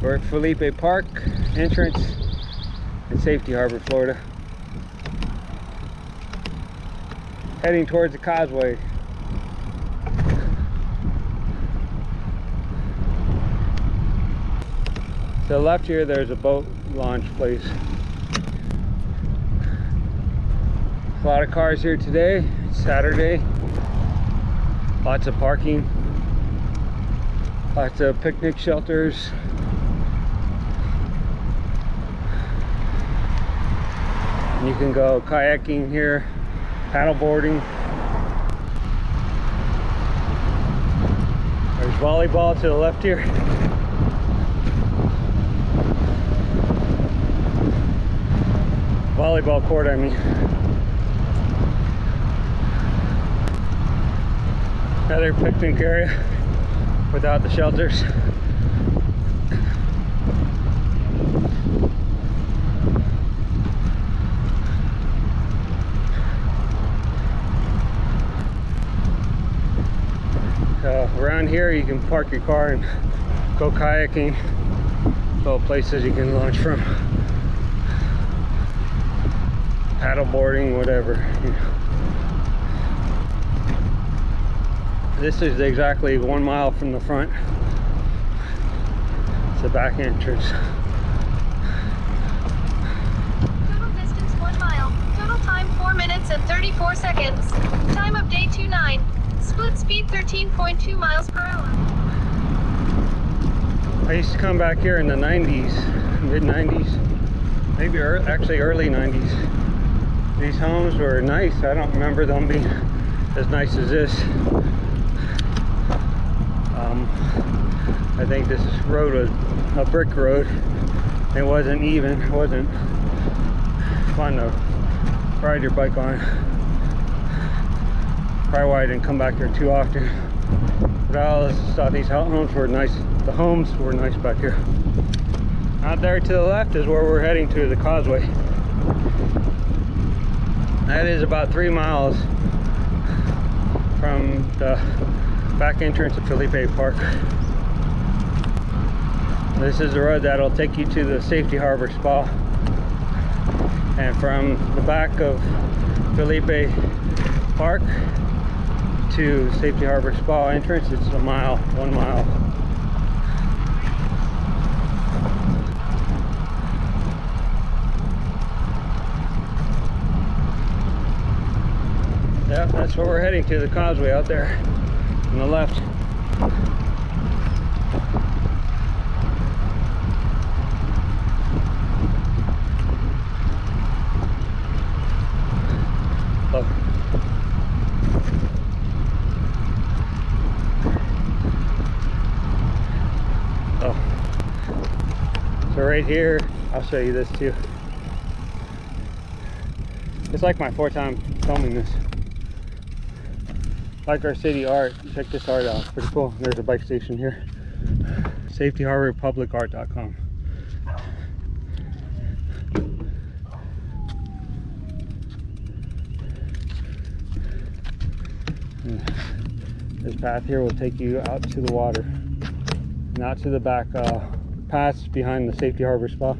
We're at Philippe Park entrance in Safety Harbor, Florida. Heading towards the causeway. To the left here, there's a boat launch place. A lot of cars here today. It's Saturday. Lots of parking. Lots of picnic shelters. You can go kayaking here, paddleboarding. There's volleyball to the left here. Volleyball court, I mean. Another picnic area without the shelters. Here you can park your car and go kayaking. Little places you can launch from. Paddleboarding, whatever. You know. This is exactly one mile from the front. It's the back entrance. Total distance 1 mile. Total time 4 minutes and 34 seconds. Time of day 29. Split speed 13.2 miles per hour. I used to come back here in the 90s, mid 90s, maybe actually early 90s. These homes were nice. I don't remember them being as nice as this. Um, I think this road was a brick road. It wasn't even, it wasn't fun to ride your bike on. Probably why I didn't come back here too often. But always thought these homes were nice. The homes were nice back here. Out there to the left is where we're heading to, the causeway. That is about three miles from the back entrance of Philippe Park. This is the road that'll take you to the Safety Harbor Spa. And from the back of Philippe Park to Safety Harbor Spa entrance, it's a mile, one mile. Yep, that's where we're heading to, the causeway out there on the left. Look. Oh. So right here, I'll show you this too. It's like my fourth time filming this Bike Our City art. Check this art out. Pretty cool. There's a bike station here. SafetyHarborPublicArt.com. This path here will take you out to the water, not to the back uh, paths behind the Safety Harbor Spa.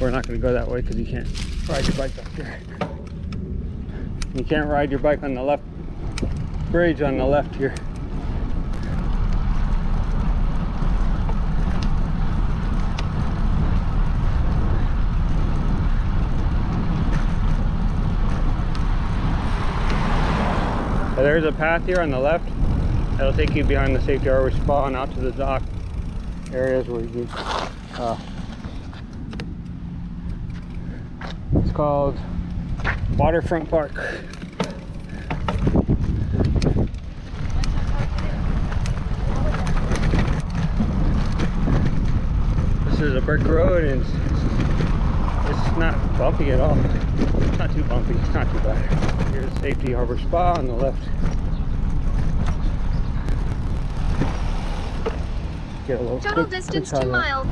We're not going to go that way because you can't ride your bike up there. You can't ride your bike on the left bridge on the left here. There's a path here on the left that'll take you behind the safety harbor spa and out to the dock areas where you uh, it's called Waterfront Park. This is a brick road and it's, it's not bumpy at all. It's not too bumpy, it's not too bad. Here's Safety Harbor Spa on the left. Get Total quick- distance quick 2 miles.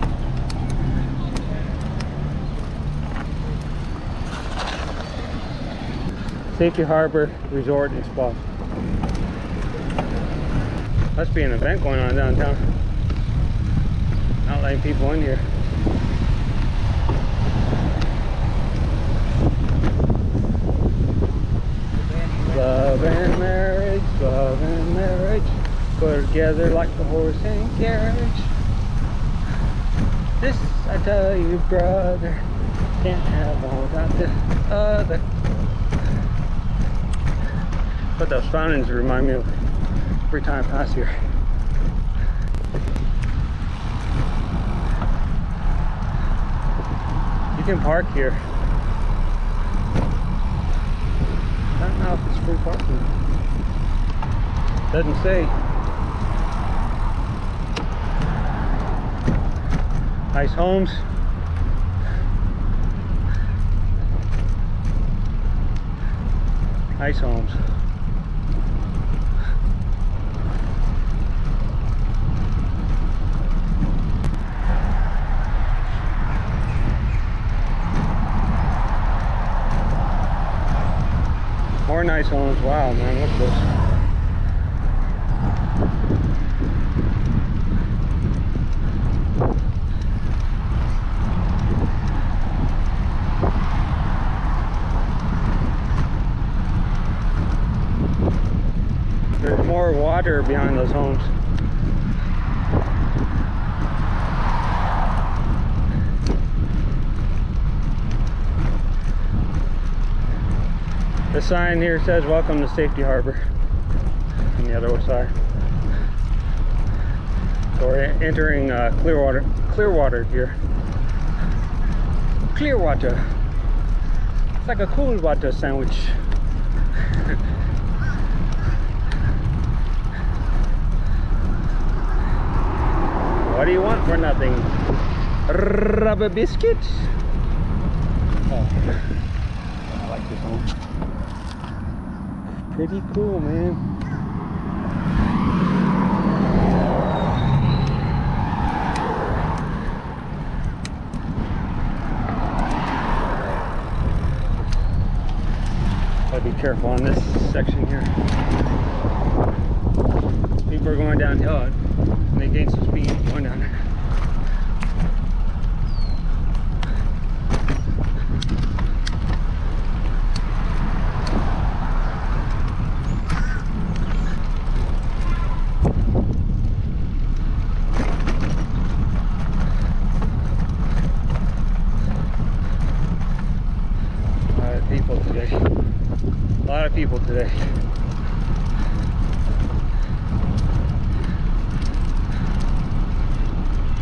Safety Harbor Resort and Spa. Must be an event going on downtown. not letting people in here. Love and marriage, love and marriage, go together like the horse and carriage. This I tell you, brother, can't have all without the other. But those fountains remind me of every time I pass here. You can park here. I don't know if it's free parking. Doesn't say. Nice homes. Nice homes. More nice homes. Wow, man, look at this. There's more water behind those homes. The sign here says welcome to Safety Harbor on the other side. So we're entering uh, Clearwater, Clearwater here. Clearwater. It's like a cool water sandwich. What do you want for nothing? Rubber biscuits? Oh, I like this one. Pretty cool, man. Gotta be careful on this section here. People are going downhill and they gain some speed going down there. A lot of people today. A lot of people today.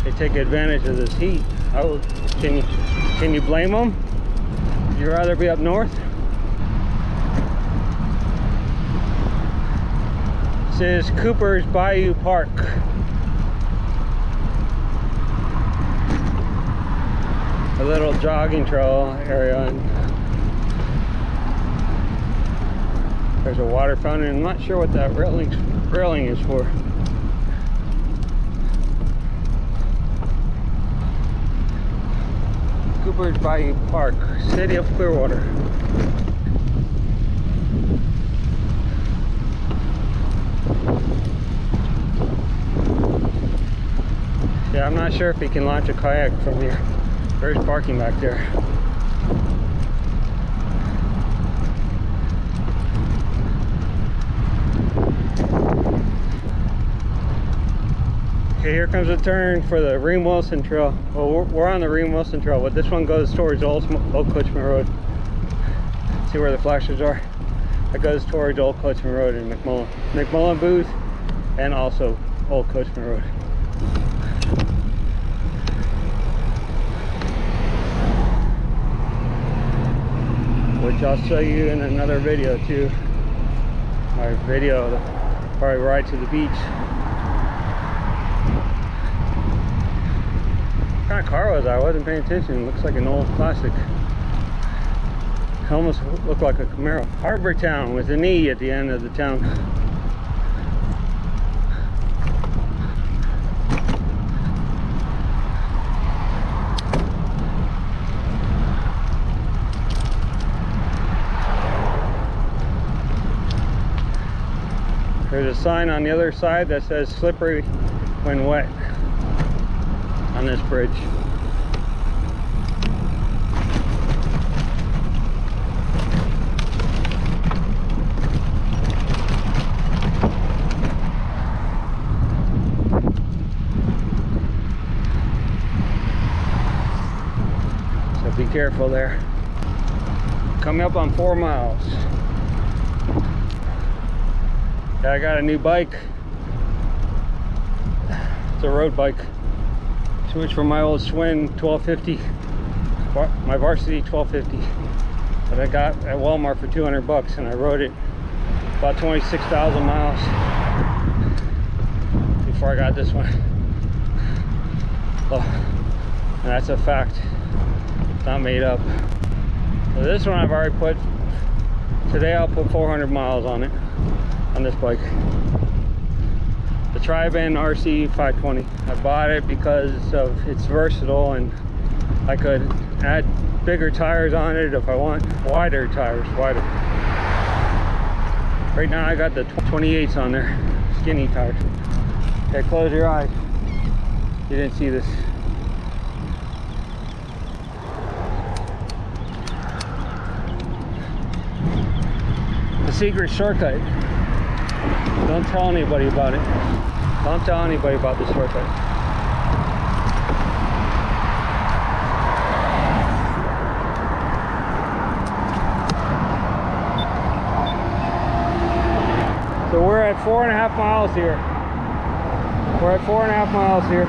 They take advantage of this heat. Oh, can you can you blame them? You'd you rather be up north? This is Cooper's Bayou Park. A little jogging trail area there's a water fountain. I'm not sure what that railing railing is for. Cooper's Bayou Park, City of Clearwater. Yeah, I'm not sure if he can launch a kayak from here. There's parking back there. Okay, here comes a turn for the Ream Wilson Trail. Well, we're, we're on the Ream Wilson Trail, but this one goes towards Old, Old Coachman Road. See where the flashes are? That goes towards Old Coachman Road in McMullen. McMullen Booth and also Old Coachman Road. Which I'll show you in another video too. My video, probably ride to the beach. Of car was? I wasn't paying attention. It looks like an old classic. It almost looked like a Camaro. Harbor Town with an E at the end of the town. There's a sign on the other side that says slippery when wet. On this bridge. So be careful there. Coming up on four miles. Yeah, I got a new bike. It's a road bike. Switched from my old Schwinn 1250, my varsity 1250 that I got at Walmart for 200 bucks and I rode it about 26,000 miles before I got this one. Oh, and that's a fact. It's not made up. So this one I've already put, today I'll put 400 miles on it, on this bike. The Triban RC 520. I bought it because of it's versatile and I could add bigger tires on it if I want wider tires, wider. Right now I got the 28s on there, skinny tires. Okay, close your eyes. You didn't see this. The secret shortcut. Don't tell anybody about it. Don't tell anybody about the shortcut. So we're at four and a half miles here. We're at four and a half miles here.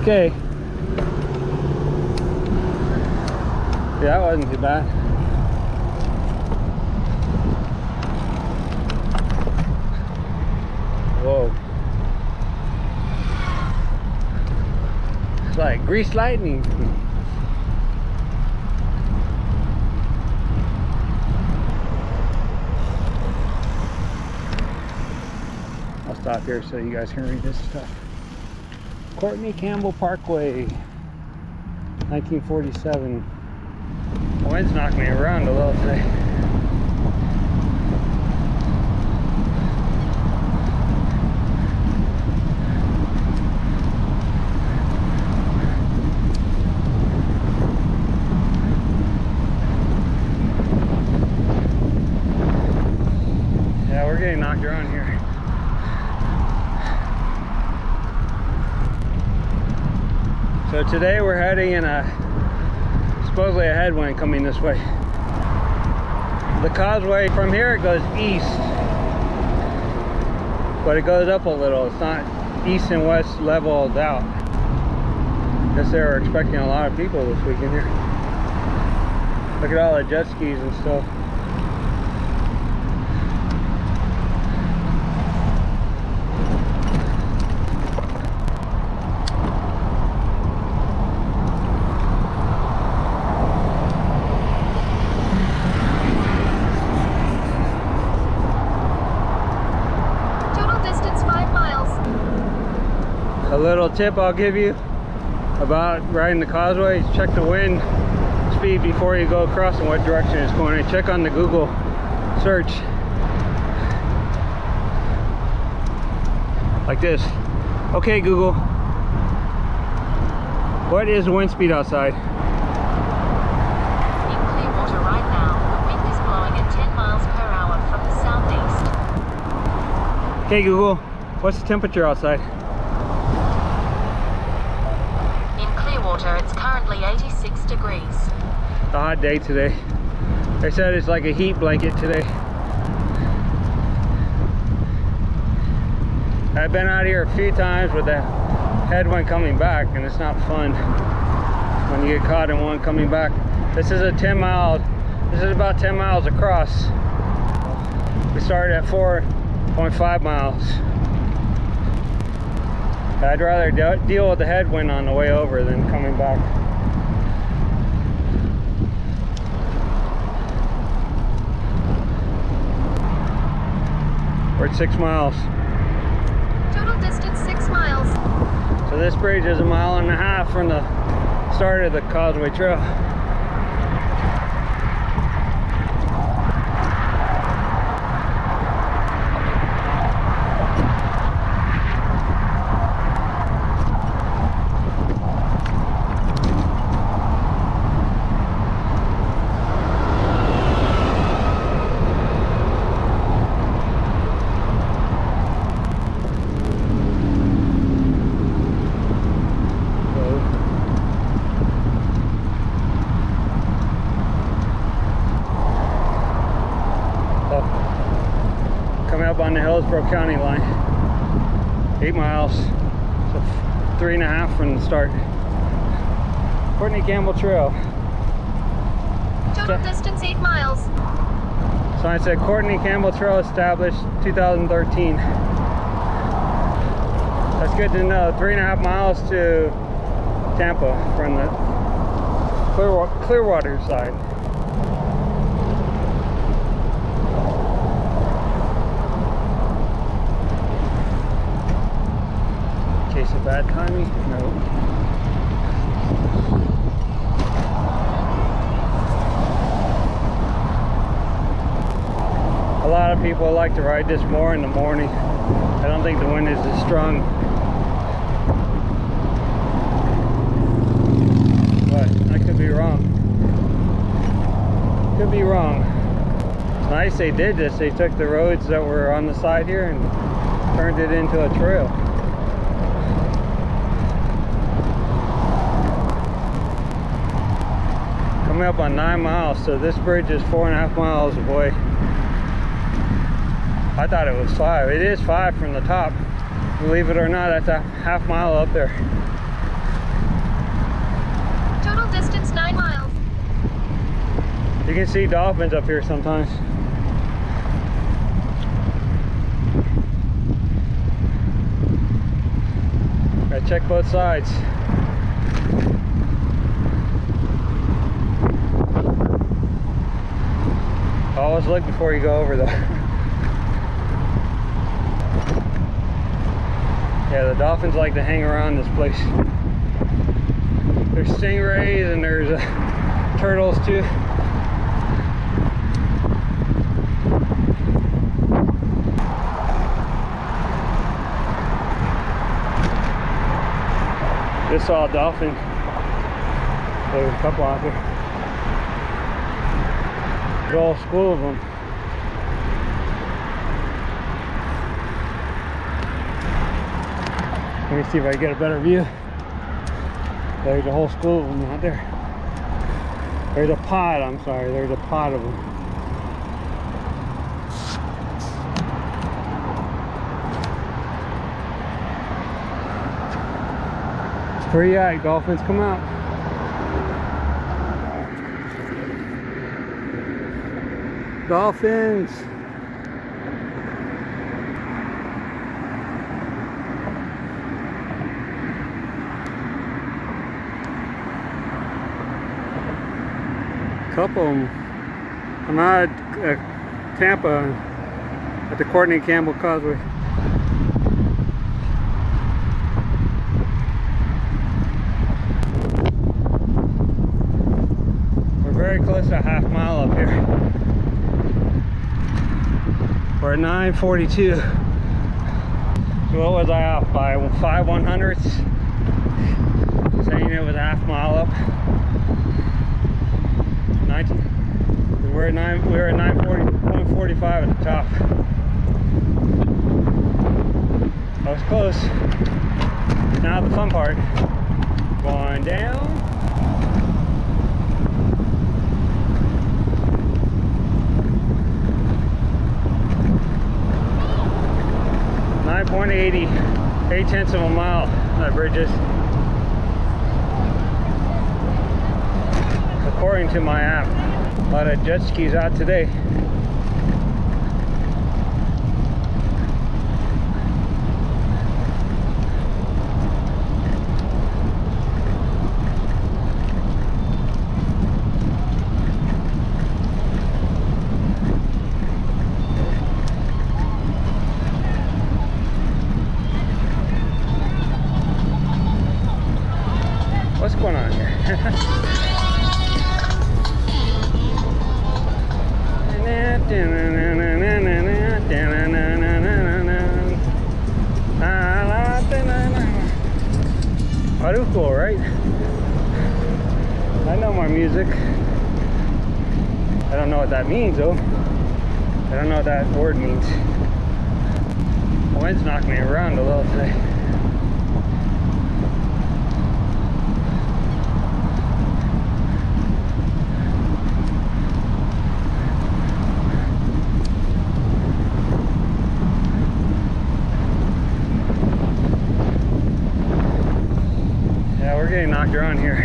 Okay. Yeah, that wasn't too bad. Whoa. It's like grease lightning. I'll stop here so you guys can read this stuff. Courtney Campbell Parkway, 1947. The wind's knocked me around a little today. Knocked around here. So today we're heading in a supposedly a headwind coming this way. The causeway from here it goes east, but it goes up a little. It's not east and west leveled out. Guess they were expecting a lot of people this weekend here. Look at all the jet skis and stuff. Total distance 5 miles. A little tip I'll give you about riding the causeway. Is check the wind speed before you go across and what direction it's going and check on the Google search. Like this. Okay Google. What is the wind speed outside? In Clearwater right now, the wind is blowing at 10 miles per hour from the southeast. okay Google. What's the temperature outside In Clearwater, it's currently 86 degrees. A hot day today. They said it's like a heat blanket today. I've been out here a few times with the headwind coming back and it's not fun when you get caught in one coming back. This is a 10 mile, this is about 10 miles across. We started at 4.5 miles. I'd rather de deal with the headwind on the way over than coming back. Six miles. Total distance 6 miles. So this bridge is a mile and a half from the start of the Causeway Trail. coming up on the Hillsborough County line. Eight miles, so three and a half from the start. Courtney Campbell Trail. Total Okay. distance 8 miles. So I said Courtney Campbell Trail established 2013. That's good to know. Three and a half miles to Tampa from the Clearwater, Clearwater side. Of bad timing? No. A lot of people like to ride this more in the morning. I don't think the wind is as strong. But I could be wrong. Could be wrong. It's nice they did this. They took the roads that were on the side here and turned it into a trail. Coming up on nine miles, so this bridge is four and a half miles away. I thought it was five. It is five from the top. Believe it or not, that's a half mile up there. Total distance 9 miles. You can see dolphins up here sometimes. Gotta check both sides. Always look before you go over though. Yeah, the dolphins like to hang around this place. There's stingrays and there's uh, turtles too. Just saw a dolphin. There's a couple out there. All school of them. Let me see if I can get a better view. There's a whole school of them out there. There's a pod, I'm sorry, there's a pod of them. You at, Dolphins? Come out. Dolphins! Couple. I'm out at uh, Tampa at the Courtney Campbell Causeway. We're very close to a half mile up here. We're at 942. What was I off by? Five one hundredths? Saying it was a half mile up. 19. We're at nine. We're at 940.45 at the top. I was close. Now the fun part. Going down. Nine point eighty, eight tenths of a mile. That bridge. According to my app, a lot of jet skis out today. What's going on here? Right? I know my music. I don't know what that means though. I don't know what that word means. The wind's knocking me around a little today. Getting knocked around here.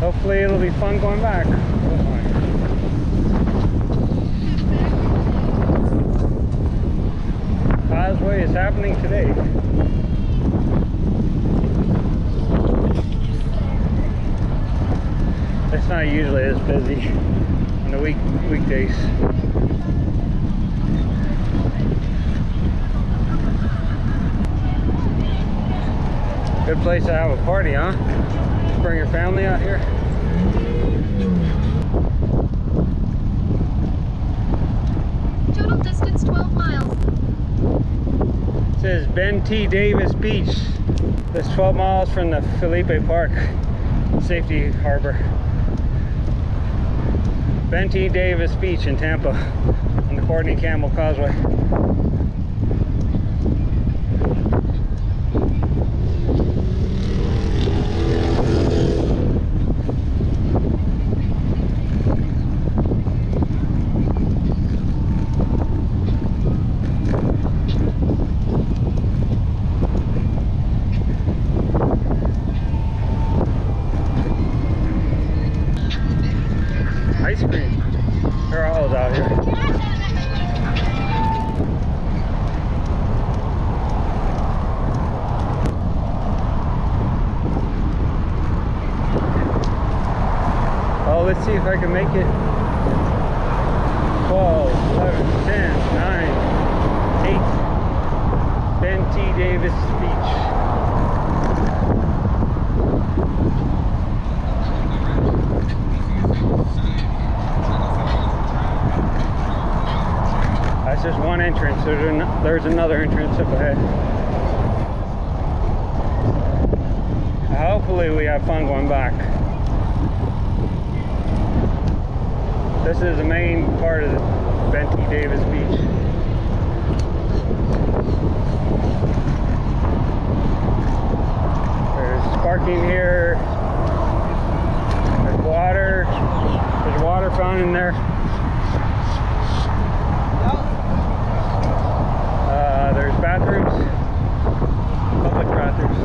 Hopefully it'll be fun going back. Causeway is happening today. It's not usually as busy on the week weekdays. Place to have a party, huh? Bring your family out here. Total distance 12 miles. It says Ben T. Davis Beach. That's 12 miles from the Philippe Park Safety Harbor. Ben T. Davis Beach in Tampa on the Courtney Campbell Causeway. Ice cream. They're all out here. Oh, let's see if I can make it. 12, 11, 10, 9, 8. Ben T. Davis Beach. That's just one entrance. There's, an, there's another entrance up ahead. Hopefully we have fun going back. This is the main part of the Ben T. Davis Beach. There's parking here. There's water. There's water fountain in there. Uh, there's bathrooms, public bathrooms.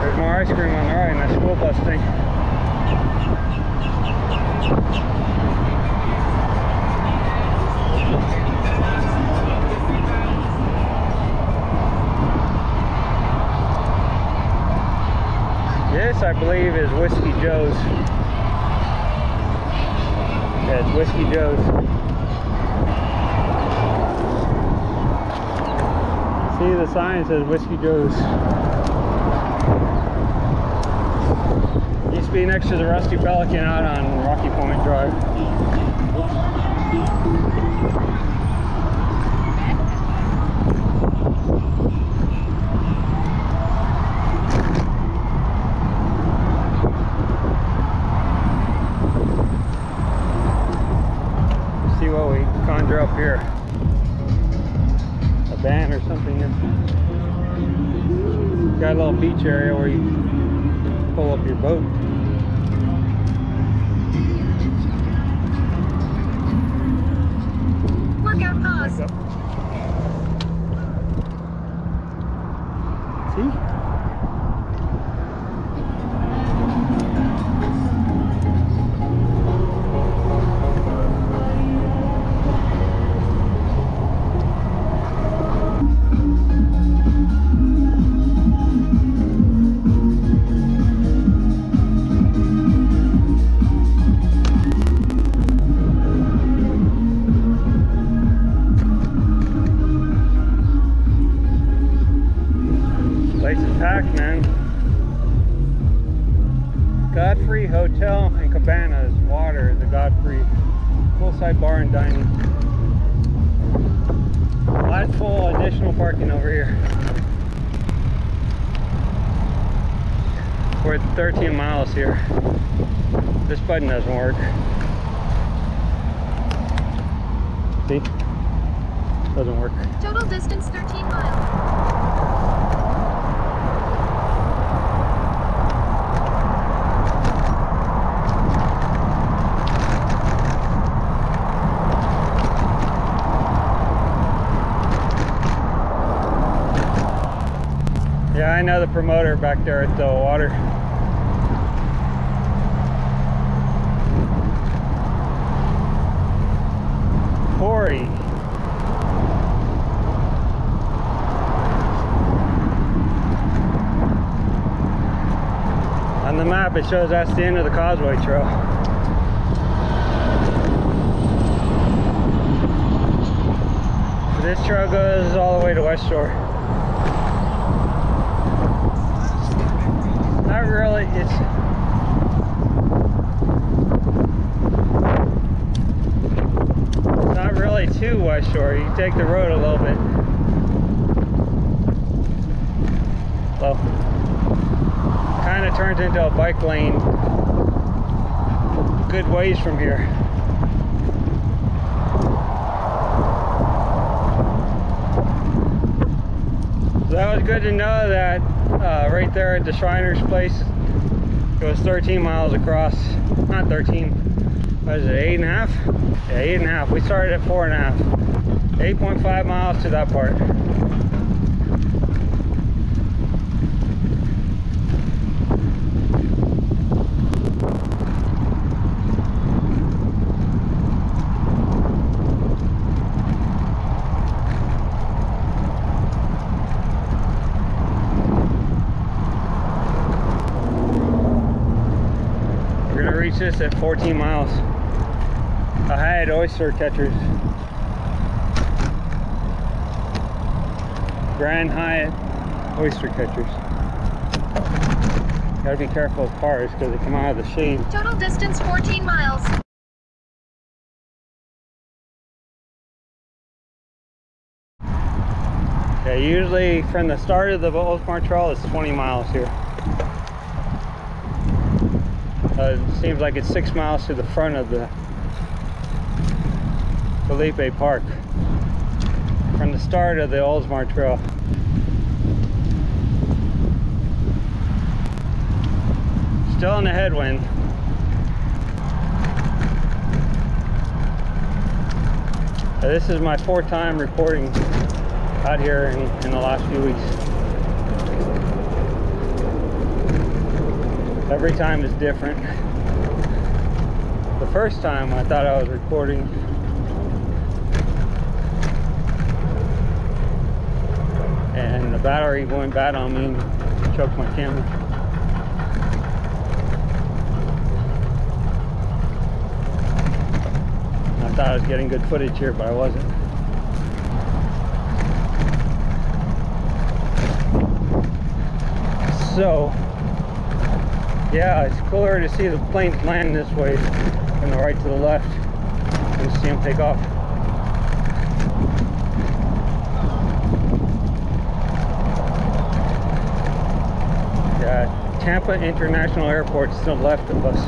There's more ice cream on the right, and that school bus thing. This, I believe, is Whiskey Joe's. Yeah, it's Whiskey Joe's. See the sign says Whiskey Joe's. Used to be next to the Rusty Pelican out on Rocky Point Drive. Workout this button doesn't work. See? Doesn't work. Total distance 13 miles. Yeah, I know the promoter back there at the water. Map, it shows that's the end of the Causeway Trail. This trail goes all the way to West Shore. Not really, it's not really to West Shore. You take the road a little bit. Well, of turns into a bike lane good ways from here. So that was good to know that uh, right there at the Shriner's place goes 13 miles across. Not 13, what is it, eight and a half? Yeah, eight and a half. We started at four and a half. 8.5 miles to that part. We're gonna reach this at 14 miles. I had oyster catchers. Grand Hyatt oyster catchers. Gotta be careful of cars because they come out of the shade. Total distance 14 miles. Yeah, usually from the start of the Oldsmar Trail, it's 20 miles here. Uh, it seems like it's six miles to the front of the Philippe Park. From the start of the Oldsmar Trail. Still in the headwind. Uh, This is my fourth time recording out here in, in the last few weeks. Every time is different. The first time I thought I was recording and the battery went bad on me and choked my camera. I thought I was getting good footage here, but I wasn't. So, yeah, it's cooler to see the planes land this way from the right to the left and see them take off. Yeah, Tampa International Airport is to the left of us.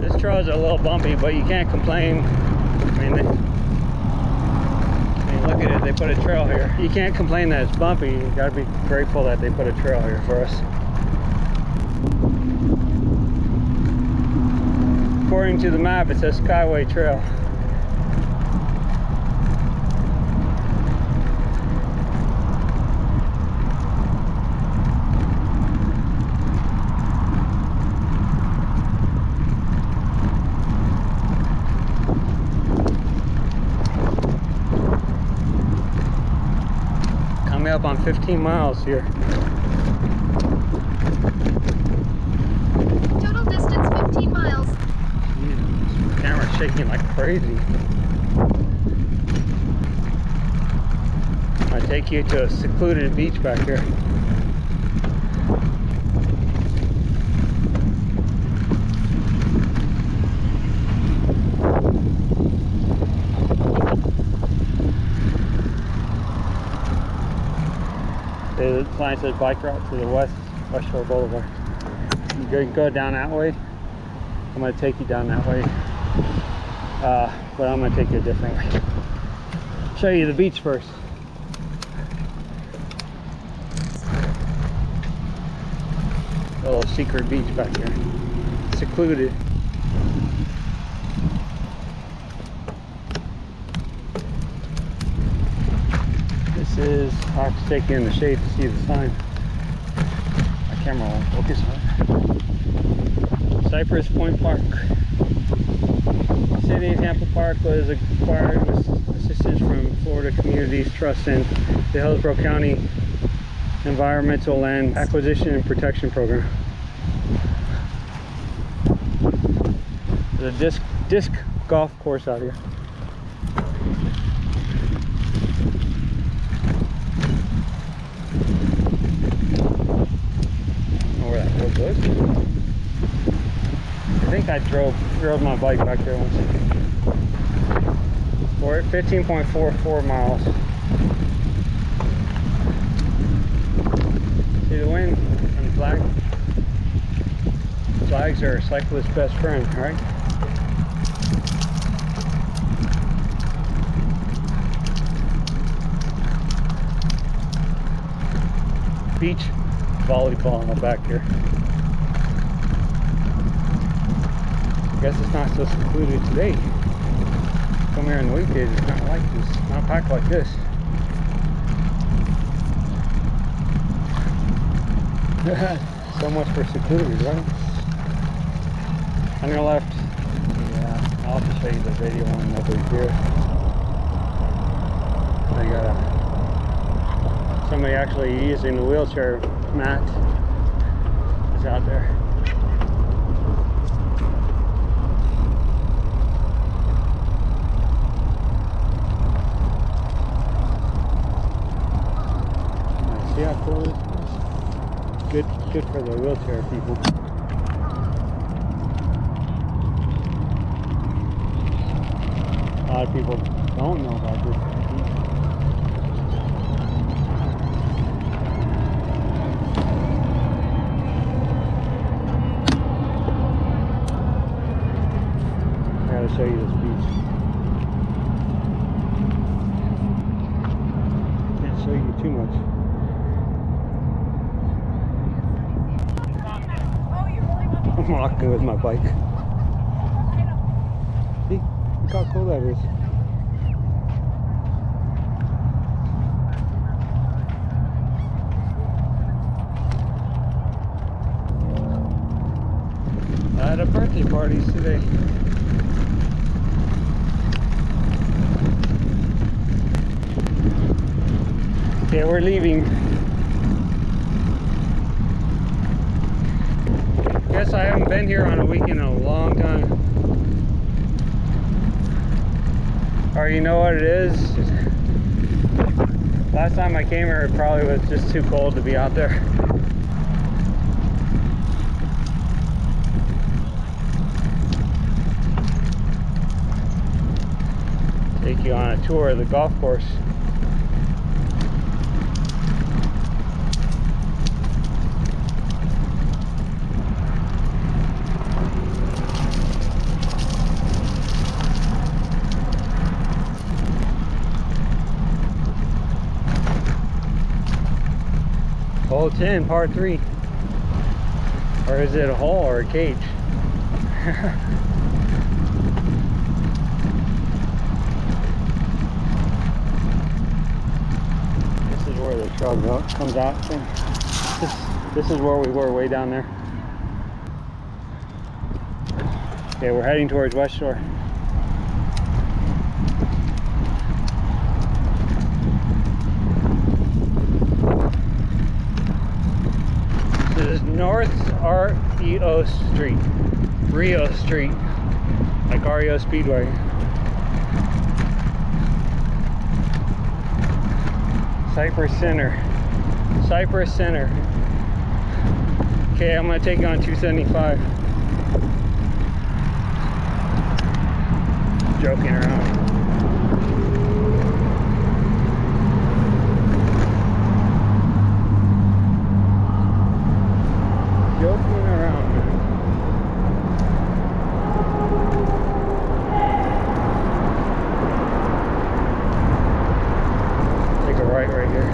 This trail is a little bumpy, but you can't complain. I mean, they, I mean, look at it, they put a trail here. You can't complain that it's bumpy. You gotta be grateful that they put a trail here for us. According to the map, it says Skyway Trail. Coming up on 15 miles here. Total distance 15 miles. Hmm, Jesus, camera's shaking like crazy. I take you to a secluded beach back here. Sign says bike route to the west, West Shore Boulevard. You can go down that way. I'm gonna take you down that way. Uh, but I'm gonna take you a different way. Show you the beach first. A little secret beach back here. Secluded. This is, to take in the shade to see the sign. My camera won't focus on it. Cypress Point Park. City of Tampa Park was acquired with assistance from Florida Communities Trust and the Hillsborough County Environmental Land Acquisition and Protection Program. There's a disc disc golf course out here. know where that road goes. I drove my bike back there once. We're at 15.44 miles. See the wind and the flag? Flags are a cyclist's best friend, right? Beach volleyball in the back here. I guess it's not so secluded today. Come here on the weekdays, it's not like this, not packed like this. so much for security, right? On your left, yeah, I'll to show you the video when nobody's here. They got a, somebody actually using the wheelchair mat is out there. Cool this? Good, good for the wheelchair people. A lot of people don't know about this. I gotta show you this beach. Can't show you too much. I'm walking with my bike. See, look how cool that is. I had a birthday parties today. Okay, we're leaving. I guess I haven't been here on a weekend in a long time. Or you know what it is? Last time I came here, it probably was just too cold to be out there. Take you on a tour of the golf course. Hole 10, par 3. Or is it a hole or a cage? this is where the trail go- comes out. This, this is where we were, way down there. Okay, we're heading towards West Shore. This is North REO Street. Rio Street. Like REO Speedway. Cypress Center. Cypress Center. Okay, I'm gonna take you on 275. Joking around. Joking around. Take a right right here.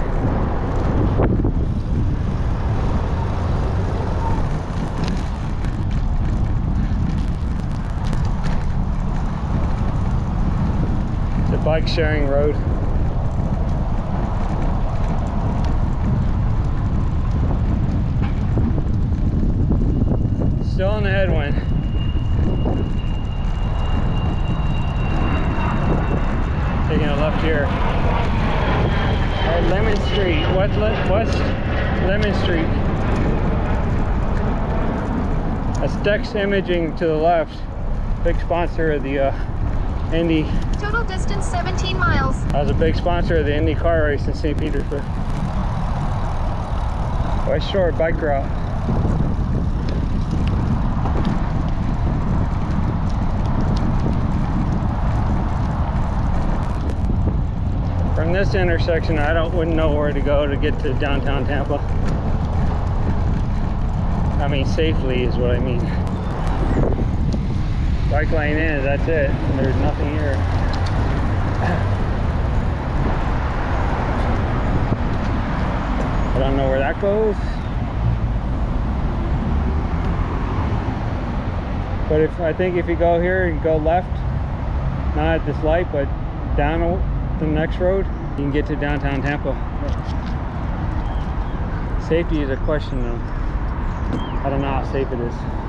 Bike sharing road. Still in the headwind. Taking a left here. At Lemon Street, West, West Lemon Street. That's Dex Imaging to the left. Big sponsor of the uh, Indy. Total distance 17 miles. I was a big sponsor of the Indy car race in St. Petersburg. West Shore bike route. From this intersection, I don't wouldn't know where to go to get to downtown Tampa. I mean, safely is what I mean. Bike lane in, that's it. There's nothing here. I don't know where that goes. But if I think if you go here and go left, not at this light, but down the next road, you can get to downtown Tampa. Safety is a question though. I don't know how safe it is.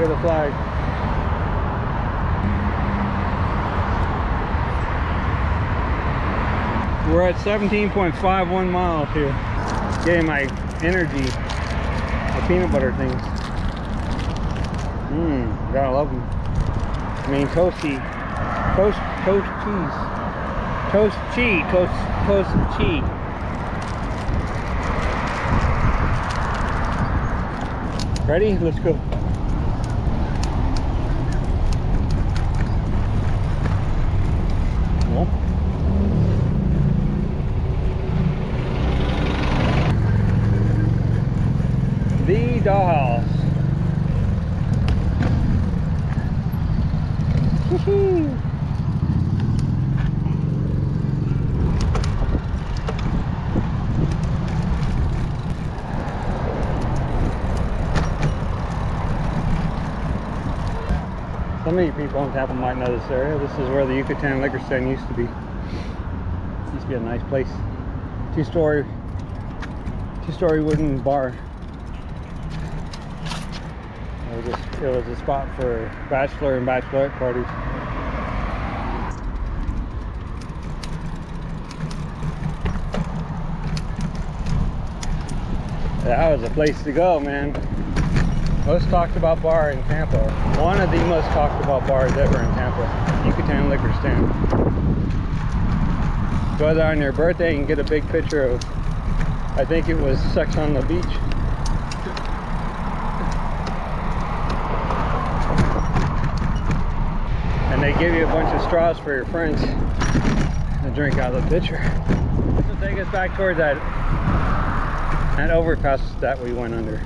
Look at the flag. We're at 17.51 miles here. Getting my energy, my peanut butter things. Mmm, gotta love them. I mean, toasty, toast, toast cheese, toast cheese, toast, toast cheese. Ready? Let's go. Well. The dollhouse. Woohoo! Some of you people in Tampa might know this area. This is where the Yucatan Liquor Stand used to be. Used to be a nice place. Two-story, two-story wooden bar. It was, a, spot for bachelor and bachelorette parties. That was a place to go, man. Most talked about bar in Tampa. One of the most talked about bars ever in Tampa. Yucatan Liquor Stand. Go there on your birthday and get a big picture of, I think it was Sex on the Beach. And they give you a bunch of straws for your friends to drink out of the pitcher. This will take us back towards that, that overpass that we went under.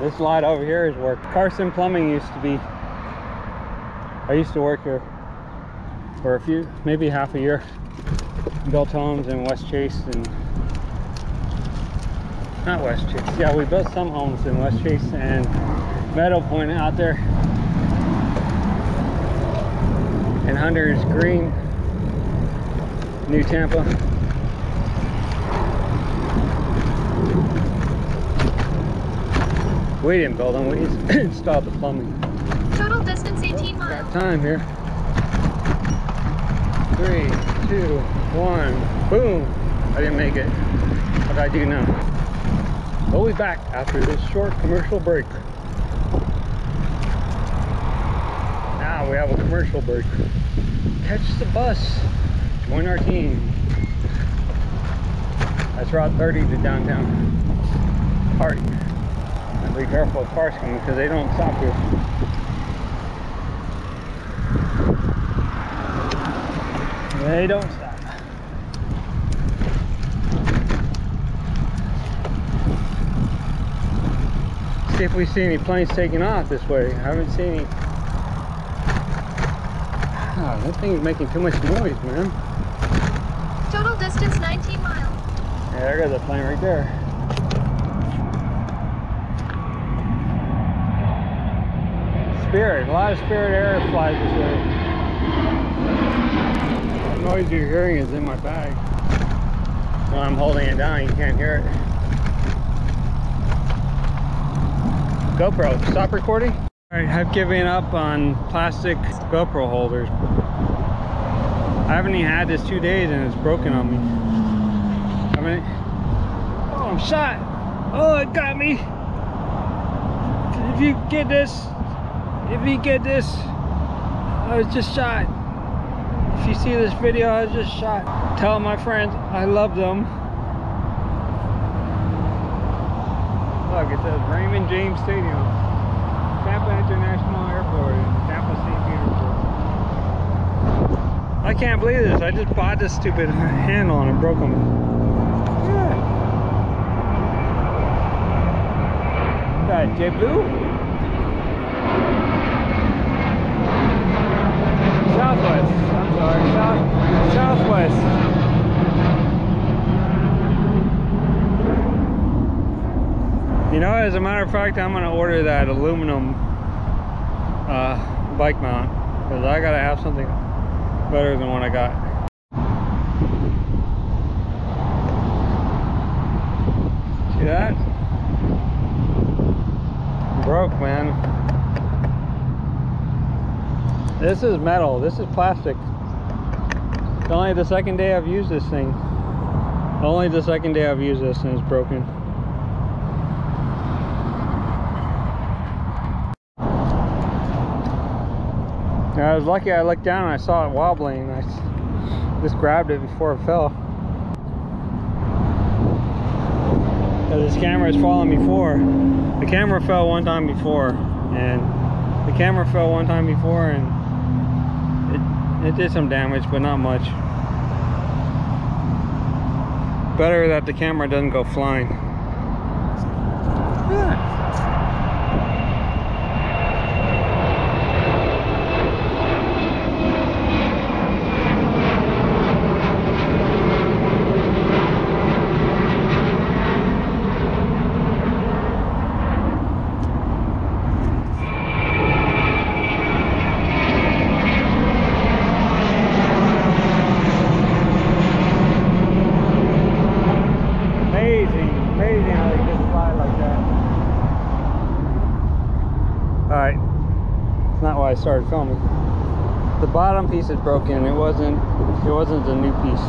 This lot over here is where Carson Plumbing used to be. I used to work here for a few, maybe half a year. Built homes in West Chase and not West Chase. Yeah, we built some homes in West Chase and Meadow Pointe out there. And Hunter's Green, New Tampa. We didn't build them, we installed the plumbing. Total distance 18 Got miles. time here. Three, two, one, boom. I didn't make it. What do I do now? We'll be back after this short commercial break. Now we have a commercial break. Catch the bus. Join our team. That's Route 30 to downtown. Party. And be careful of cars coming because they don't stop here. They don't stop. see if we see any planes taking off this way. I haven't seen any. Oh, that thing is making too much noise, man. Total distance 19 miles. Yeah, there goes a plane right there. Spirit, a lot of Spirit air flies this way. The noise you're hearing is in my bag. Well, I'm holding it down, you can't hear it. GoPro, stop recording. All right, I've given up on plastic GoPro holders. I haven't even had this two days and it's broken on me. I mean, oh, I'm shot. Oh, it got me. If you get this, if you get this, I was just shot. If you see this video, I was just shot. Tell my friends I love them. It says Raymond James Stadium. Tampa International Airport and Tampa St. Petersburg. I can't believe this. I just bought this stupid handle and it broke them. Yeah. That JetBlue? Southwest. I'm sorry. South Southwest. You know, as a matter of fact, I'm gonna order that aluminum uh, bike mount because I gotta have something better than what I got. See that? Broke, man. This is metal. This is plastic. It's only the second day I've used this thing. Only the second day I've used this and it's broken. And I was lucky I looked down and I saw it wobbling. I just grabbed it before it fell. This camera has fallen before. The camera fell one time before. And the camera fell one time before and it, it did some damage, but not much. Better that the camera doesn't go flying. Amazing, amazing how they just fly like that. Alright, it's not why I started filming. The bottom piece is broken. It wasn't. It wasn't the new piece.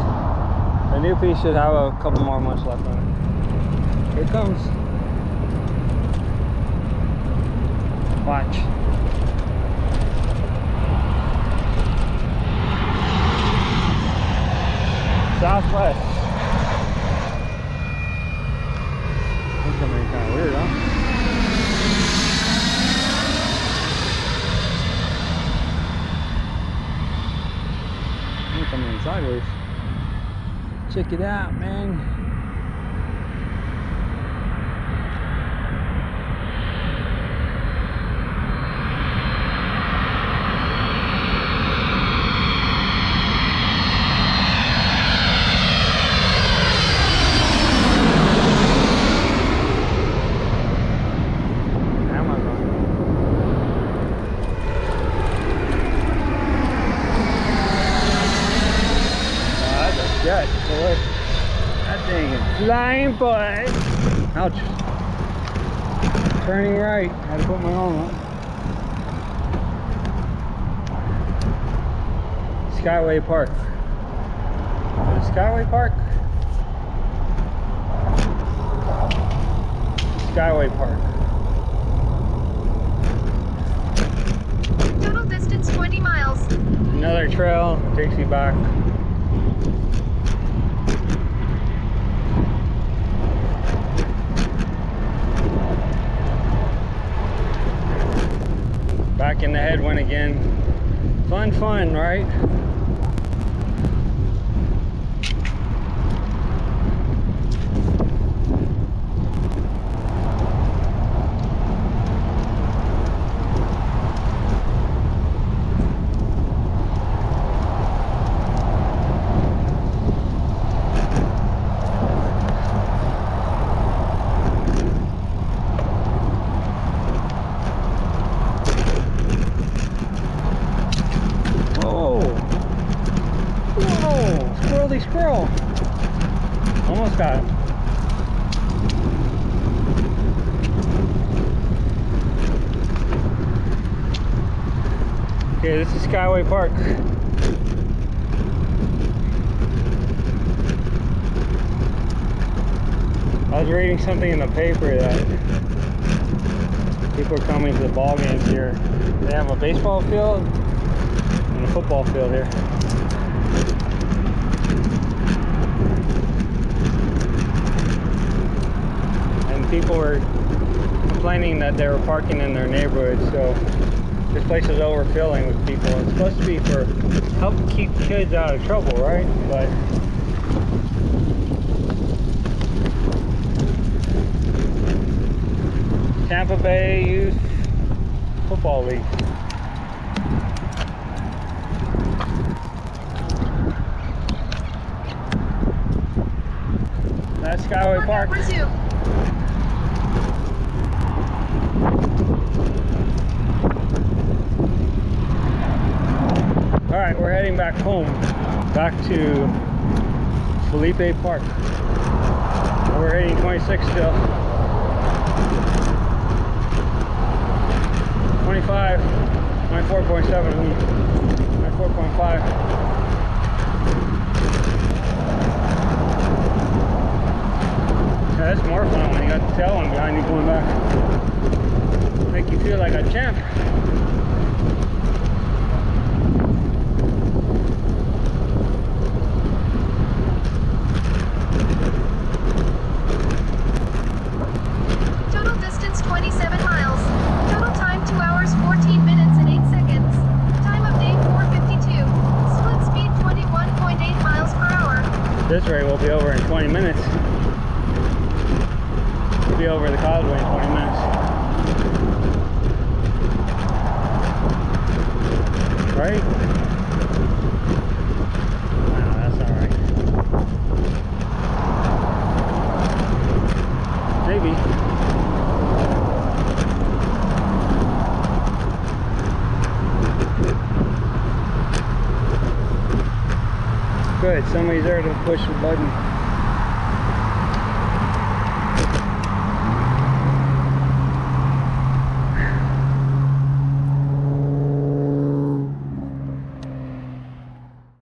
The new piece should have a couple more months left on it. Here it comes. Watch. Southwest. That's gonna be kind of weird, huh? I'm coming in sideways. Check it out, man. Amazon. Oh, that's a jet, boy. That thing is flying, boy. Ouch. Turning right. Had to put my helmet on. Skyway Park. Skyway Park? Skyway Park. Total distance 20 miles. Another trail takes you back. Back in the headwind again. Fun, fun, right? Park. I was reading something in the paper that people are coming to the ball games here. They have a baseball field and a football field here. And people were complaining that they were parking in their neighborhood, so this place is overfilling with people. It's supposed to be for help keep kids out of trouble, right? But Tampa Bay Youth Football League. That's Skyway Park. Right, we're heading back home, back to Philippe Park. We're heading 26 still. 25, 24.7, 24.5. Yeah, that's more fun when you got the tail one behind you going back. Make you feel like a champ. Total distance 27 miles. Total time 2 hours 14 minutes and 8 seconds. Time of day 452. Split speed 21.8 miles per hour. This rate will be over in 20 minutes. We'll be over the causeway in 20 minutes. Right? Wow, that's alright. Maybe. Good, somebody's